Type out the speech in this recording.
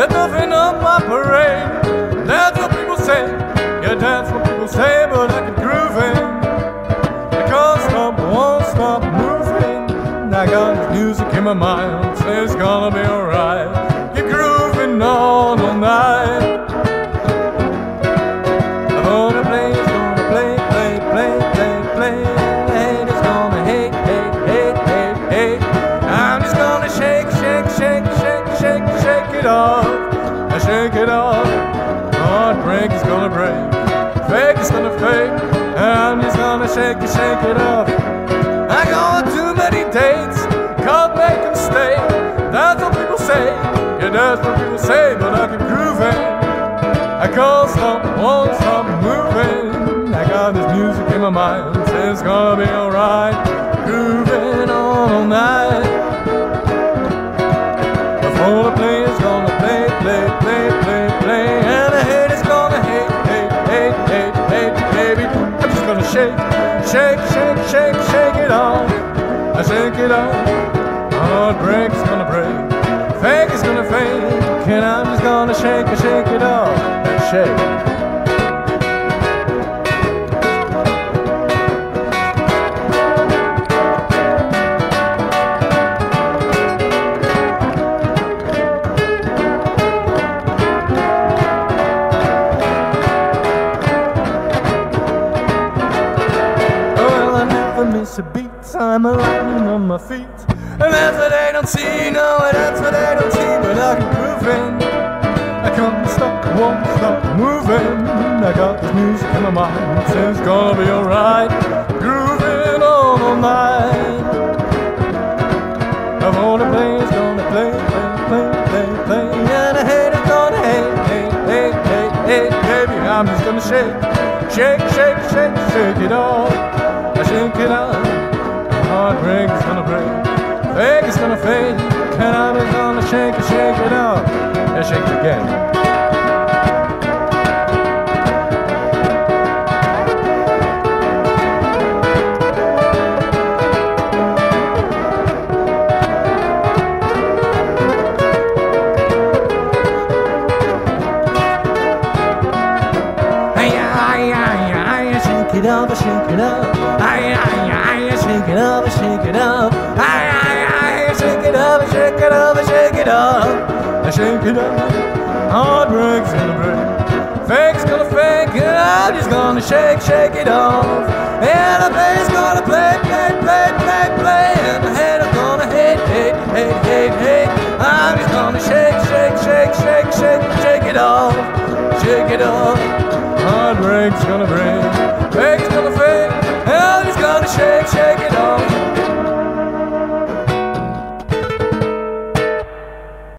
Got nothing on my parade. That's what people say. Yeah, that's what people say, but I can groove it. I can't stop, won't stop moving. I got music in my mind. say It's gonna be alright. It off. I shake it off. Heartbreak is gonna break. Fake is gonna fake. I'm just gonna shake it, shake it off. I go on too many dates, can't make them stay. That's what people say. Yeah, that's what people say, but I keep grooving. I can't stop, won't stop moving. I got this music in my mind, says it's gonna be alright. Grooving all night. Play, play, play, and the haters gonna hate, hate, hate, hate, hate, baby. I'm just gonna shake, shake, shake, shake, shake it off. I shake it off. Heartbreak's gonna break, fake is gonna fake, and I'm just gonna shake shake it off, shake. Miss a beat. I'm aligned on my feet. And that's what they don't see. No, that's what they don't see. But I can prove it. I can't stop, won't stop moving. I got this music in my mind. It's gonna be alright. Grooving all night. I'm on the play's gonna play, play, play, play, play. And the haters gonna hate, hate, hate, hate, hate, baby. I'm just gonna shake, shake, shake, shake, shake it off. I shake it off. Heartbreak is gonna break, fake is gonna fade, and I'm gonna shake it, shake it off. And shake it again. Shake it up, shake it up. Ay, ay, ay, shake it up, shake it up. Ay, ay, ay, shake it up, shake it up, shake it up. Shake it up. Heartbreak's gonna break. Fake's gonna fake, I'm just gonna shake, shake it off. And the bass gonna play, play, play, play, play. And the haters gonna hate, hate, hate, hate, hate. I'm just gonna shake, shake, shake, shake, shake, shake it off. Shake it off. Heartbreak's gonna break.